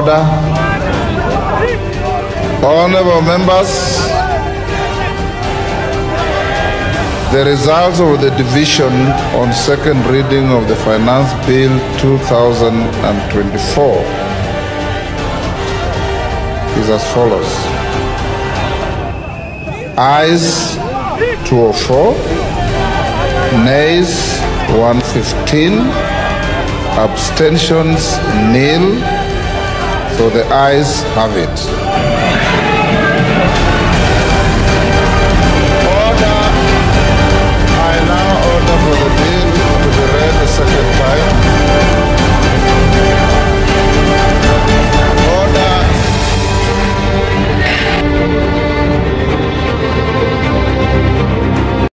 Order. Honorable members, the results of the division on second reading of the Finance Bill 2024 is as follows. Ayes 204, nays 115, abstentions nil. So the ayes have it.